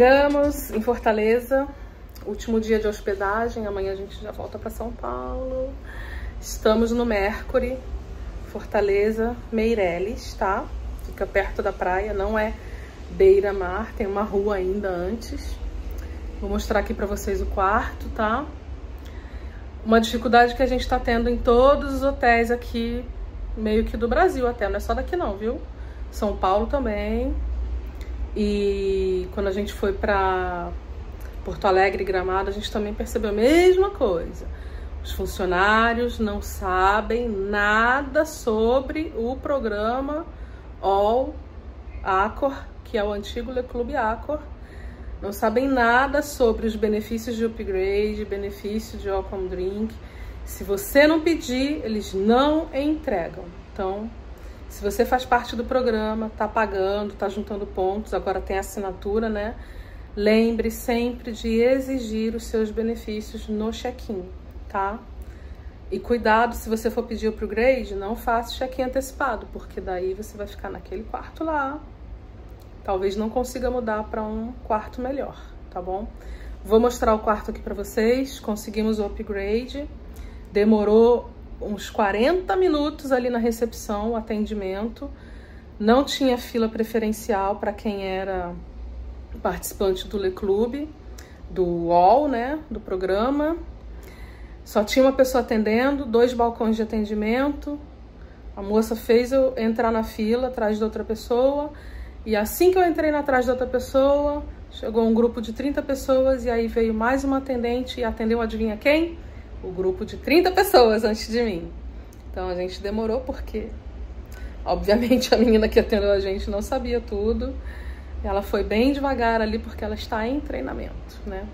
Chegamos em Fortaleza, último dia de hospedagem, amanhã a gente já volta para São Paulo. Estamos no Mercury, Fortaleza, Meireles, tá? Fica perto da praia, não é beira-mar, tem uma rua ainda antes. Vou mostrar aqui para vocês o quarto, tá? Uma dificuldade que a gente tá tendo em todos os hotéis aqui, meio que do Brasil até, não é só daqui não, viu? São Paulo também. E quando a gente foi para Porto Alegre Gramado, a gente também percebeu a mesma coisa. Os funcionários não sabem nada sobre o programa All Accor, que é o antigo Le Club Accor. Não sabem nada sobre os benefícios de upgrade, benefícios de welcome drink. Se você não pedir, eles não entregam. Então, se você faz parte do programa, tá pagando, tá juntando pontos, agora tem assinatura, né? Lembre sempre de exigir os seus benefícios no check-in, tá? E cuidado, se você for pedir o upgrade, não faça check-in antecipado, porque daí você vai ficar naquele quarto lá. Talvez não consiga mudar para um quarto melhor, tá bom? Vou mostrar o quarto aqui para vocês. Conseguimos o upgrade. Demorou uns 40 minutos ali na recepção, atendimento. Não tinha fila preferencial para quem era participante do Le Club, do UOL, né, do programa. Só tinha uma pessoa atendendo, dois balcões de atendimento. A moça fez eu entrar na fila atrás de outra pessoa. E assim que eu entrei atrás de outra pessoa, chegou um grupo de 30 pessoas e aí veio mais uma atendente e atendeu, adivinha quem? O grupo de 30 pessoas antes de mim. Então a gente demorou porque, obviamente, a menina que atendeu a gente não sabia tudo. Ela foi bem devagar ali porque ela está em treinamento, né?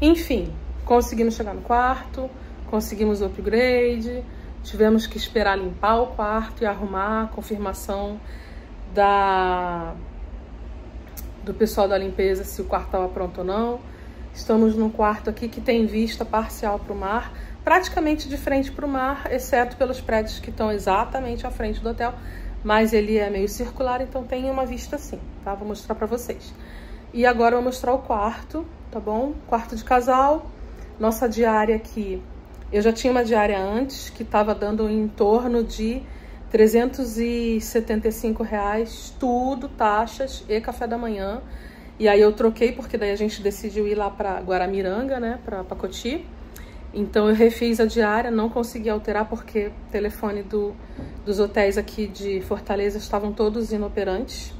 Enfim, conseguimos chegar no quarto, conseguimos o upgrade, tivemos que esperar limpar o quarto e arrumar a confirmação da do pessoal da limpeza se o quarto estava pronto ou não. Estamos num quarto aqui que tem vista parcial para o mar, praticamente de frente para o mar, exceto pelos prédios que estão exatamente à frente do hotel, mas ele é meio circular, então tem uma vista assim, tá? Vou mostrar para vocês. E agora eu vou mostrar o quarto, tá bom? Quarto de casal, nossa diária aqui. Eu já tinha uma diária antes que estava dando em torno de 375 reais, tudo, taxas e café da manhã. E aí eu troquei, porque daí a gente decidiu ir lá para Guaramiranga, né, para Pacoti. Então eu refiz a diária, não consegui alterar porque o telefone do, dos hotéis aqui de Fortaleza estavam todos inoperantes.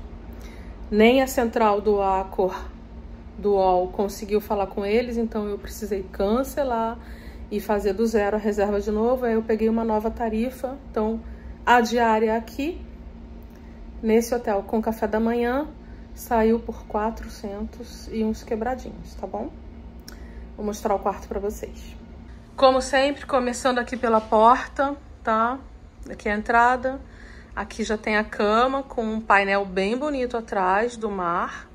Nem a central do Acor, do UOL, conseguiu falar com eles, então eu precisei cancelar e fazer do zero a reserva de novo. Aí eu peguei uma nova tarifa, então a diária aqui, nesse hotel com café da manhã, Saiu por 400 e uns quebradinhos, tá bom? Vou mostrar o quarto pra vocês. Como sempre, começando aqui pela porta, tá? Aqui é a entrada. Aqui já tem a cama com um painel bem bonito atrás do mar.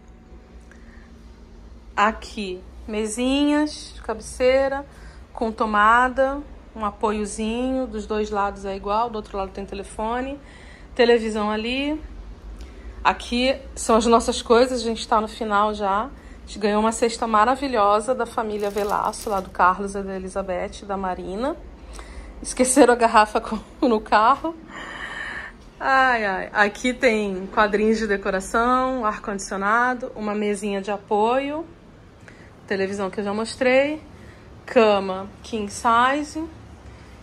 Aqui, mesinhas cabeceira com tomada, um apoiozinho, dos dois lados é igual, do outro lado tem telefone, televisão ali, Aqui são as nossas coisas, a gente está no final já. A gente ganhou uma cesta maravilhosa da família Velaço, lá do Carlos e da Elizabeth, da Marina. Esqueceram a garrafa no carro. Ai, ai. Aqui tem quadrinhos de decoração, ar-condicionado, uma mesinha de apoio, televisão que eu já mostrei, cama king size,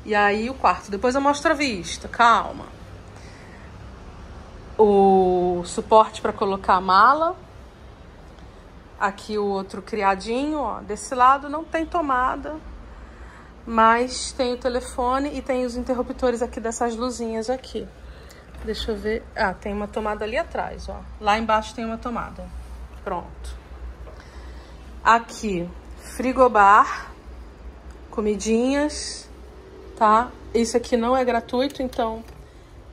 e aí o quarto. Depois eu mostro a vista, calma o suporte para colocar a mala. Aqui o outro criadinho, ó. Desse lado não tem tomada, mas tem o telefone e tem os interruptores aqui dessas luzinhas aqui. Deixa eu ver. Ah, tem uma tomada ali atrás, ó. Lá embaixo tem uma tomada. Pronto. Aqui, frigobar, comidinhas, tá? Isso aqui não é gratuito, então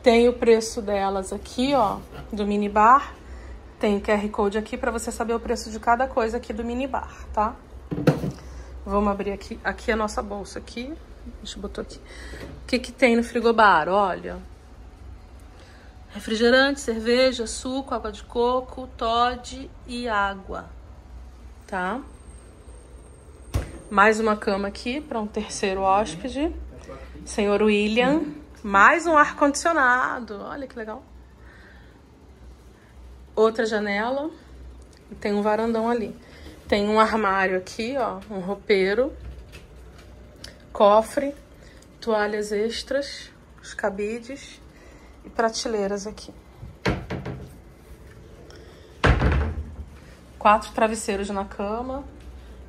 tem o preço delas aqui, ó, do minibar. Tem o QR Code aqui para você saber o preço de cada coisa aqui do minibar, tá? Vamos abrir aqui. Aqui a nossa bolsa aqui. Deixa eu botar aqui. O que que tem no frigobar? Olha. Refrigerante, cerveja, suco, água de coco, Todd e água. tá? Mais uma cama aqui para um terceiro hóspede. Senhor William. Mais um ar-condicionado. Olha que legal. Outra janela. Tem um varandão ali. Tem um armário aqui, ó. Um roupeiro. Cofre. Toalhas extras. Os cabides. E prateleiras aqui. Quatro travesseiros na cama.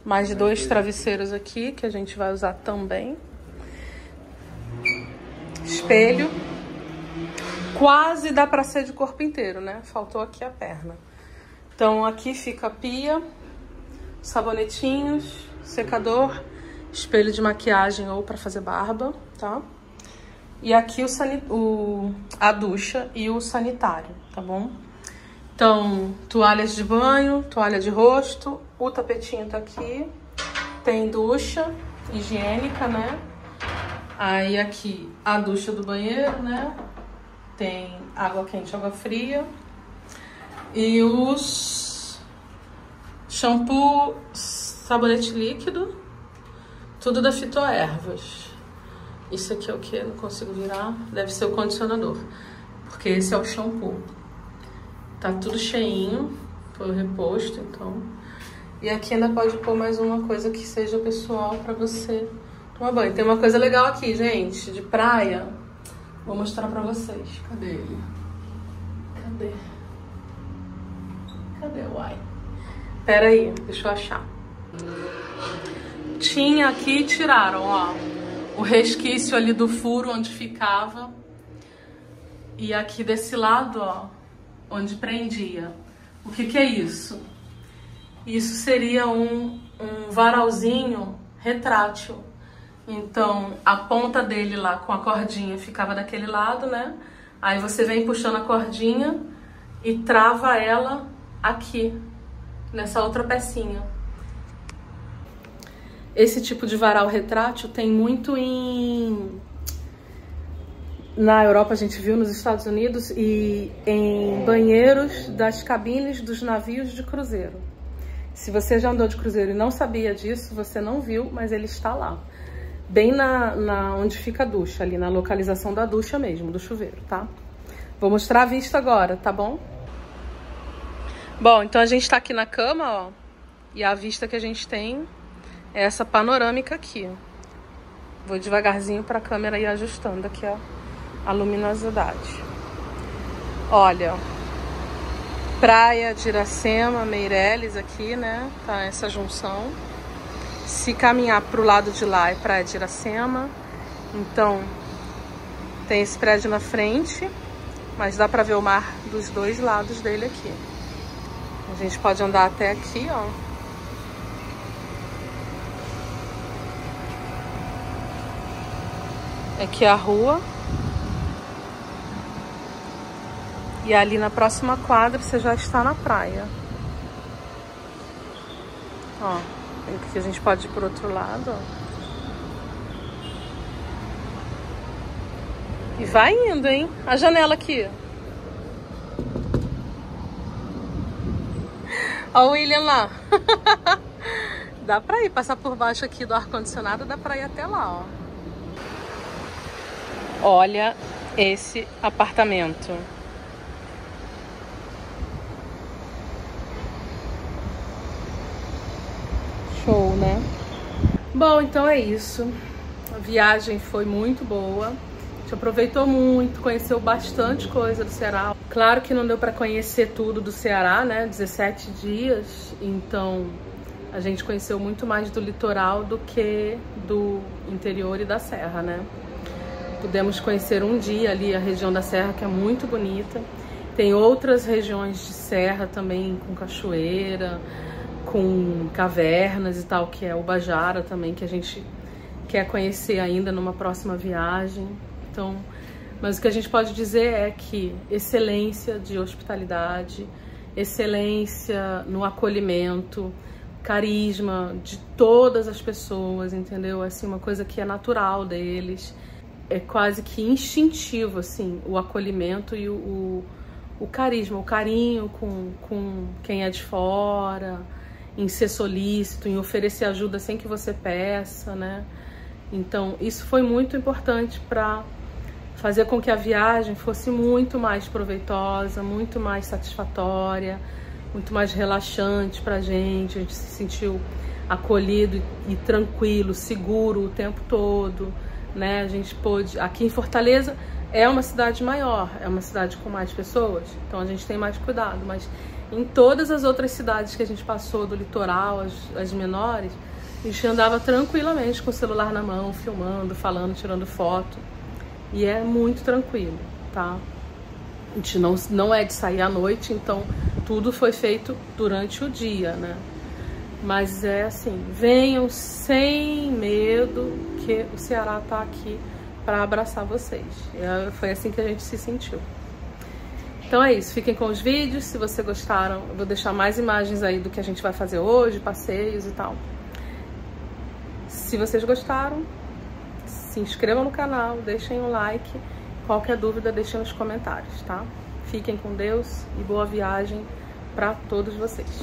Mais dois travesseiros aqui, que a gente vai usar também. Espelho. Quase dá pra ser de corpo inteiro, né? Faltou aqui a perna. Então aqui fica a pia, sabonetinhos, secador, espelho de maquiagem ou para fazer barba, tá? E aqui o, o, a ducha e o sanitário, tá bom? Então, toalhas de banho, toalha de rosto, o tapetinho tá aqui. Tem ducha higiênica, né? Aí aqui a ducha do banheiro, né? Tem água quente, água fria. E os shampoo, sabonete líquido, tudo da Fitoervas. Isso aqui é o que? Não consigo virar. Deve ser o condicionador, porque esse é o shampoo. Tá tudo cheinho, foi reposto, então. E aqui ainda pode pôr mais uma coisa que seja pessoal para você tomar banho. Tem uma coisa legal aqui, gente, de praia. Vou mostrar pra vocês. Cadê ele? Cadê? Cadê o ai? Pera aí, deixa eu achar. Tinha aqui, tiraram, ó. O resquício ali do furo onde ficava. E aqui desse lado, ó onde prendia. O que, que é isso? Isso seria um, um varalzinho retrátil. Então, a ponta dele lá com a cordinha ficava daquele lado, né? Aí você vem puxando a cordinha e trava ela aqui, nessa outra pecinha. Esse tipo de varal retrátil tem muito em na Europa a gente viu, nos Estados Unidos e em banheiros das cabines dos navios de cruzeiro. Se você já andou de cruzeiro e não sabia disso, você não viu, mas ele está lá. Bem na, na onde fica a ducha, ali na localização da ducha mesmo, do chuveiro, tá? Vou mostrar a vista agora, tá bom? Bom, então a gente tá aqui na cama, ó. E a vista que a gente tem é essa panorâmica aqui. Vou devagarzinho para a câmera ir ajustando aqui, ó a luminosidade. Olha, Praia de Iracema, Meireles aqui, né? Tá essa junção. Se caminhar pro lado de lá é Praia de Iracema. Então, tem esse prédio na frente, mas dá pra ver o mar dos dois lados dele aqui. A gente pode andar até aqui, ó. Aqui é a rua. E ali na próxima quadra você já está na praia. Ó, aqui a gente pode ir por outro lado. E vai indo, hein? A janela aqui. Ó o William lá. dá pra ir, passar por baixo aqui do ar-condicionado, dá pra ir até lá, ó. Olha esse apartamento. Show, né? Bom, então é isso. A viagem foi muito boa. A gente aproveitou muito, conheceu bastante coisa do Ceará. Claro que não deu para conhecer tudo do Ceará, né? 17 dias, então a gente conheceu muito mais do litoral do que do interior e da serra, né? Pudemos conhecer um dia ali a região da serra, que é muito bonita. Tem outras regiões de serra também, com cachoeira, com cavernas e tal, que é o Bajara também, que a gente quer conhecer ainda numa próxima viagem. Então, mas o que a gente pode dizer é que excelência de hospitalidade, excelência no acolhimento, carisma de todas as pessoas, entendeu? Assim, uma coisa que é natural deles, é quase que instintivo, assim, o acolhimento e o, o, o carisma, o carinho com, com quem é de fora, em ser solícito, em oferecer ajuda sem que você peça, né? Então, isso foi muito importante para fazer com que a viagem fosse muito mais proveitosa, muito mais satisfatória, muito mais relaxante para a gente. A gente se sentiu acolhido e tranquilo, seguro o tempo todo, né? A gente pôde. Aqui em Fortaleza é uma cidade maior, é uma cidade com mais pessoas, então a gente tem mais cuidado, mas em todas as outras cidades que a gente passou, do litoral, as, as menores, a gente andava tranquilamente com o celular na mão, filmando, falando, tirando foto. E é muito tranquilo, tá? A gente não, não é de sair à noite, então tudo foi feito durante o dia, né? Mas é assim, venham sem medo que o Ceará tá aqui para abraçar vocês. É, foi assim que a gente se sentiu. Então é isso, fiquem com os vídeos, se vocês gostaram, vou deixar mais imagens aí do que a gente vai fazer hoje, passeios e tal. Se vocês gostaram, se inscrevam no canal, deixem um like, qualquer dúvida deixem nos comentários, tá? Fiquem com Deus e boa viagem para todos vocês.